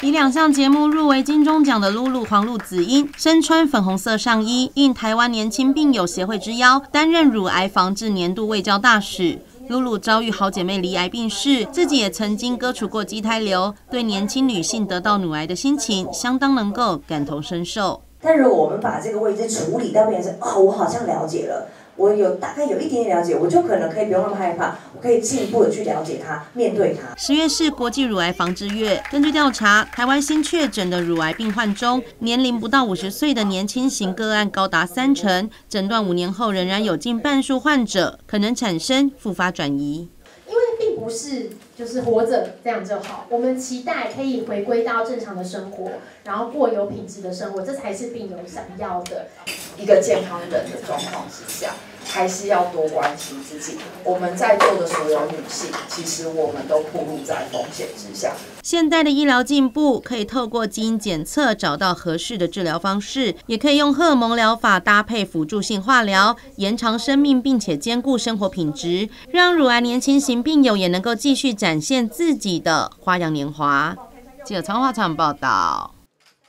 以两项节目入围金钟奖的露露黄露子英，身穿粉红色上衣，应台湾年轻病友协会之邀，担任乳癌防治年度卫教大使。露露遭遇好姐妹离癌病逝，自己也曾经割除过畸胎瘤，对年轻女性得到乳癌的心情，相当能够感同身受。但如果我们把这个位置处理到变成哦，我好像了解了。我有大概有一点点了解，我就可能可以不用那么害怕，我可以进一步的去了解它，面对它。十月是国际乳癌防治月，根据调查，台湾新确诊的乳癌病患中，年龄不到五十岁的年轻型个案高达三成，诊断五年后仍然有近半数患者可能产生复发转移。因为并不是就是活着这样就好，我们期待可以回归到正常的生活，然后过有品质的生活，这才是病友想要的。一个健康人的状况之下。还是要多关心自己。我们在座的所有女性，其实我们都暴露在风险之下。现代的医疗进步，可以透过基因检测找到合适的治疗方式，也可以用荷尔蒙疗法搭配辅助性化疗，延长生命，并且兼顾生活品质，让乳癌年轻型病友也能够继续展现自己的花样年华。记者陈华场报道。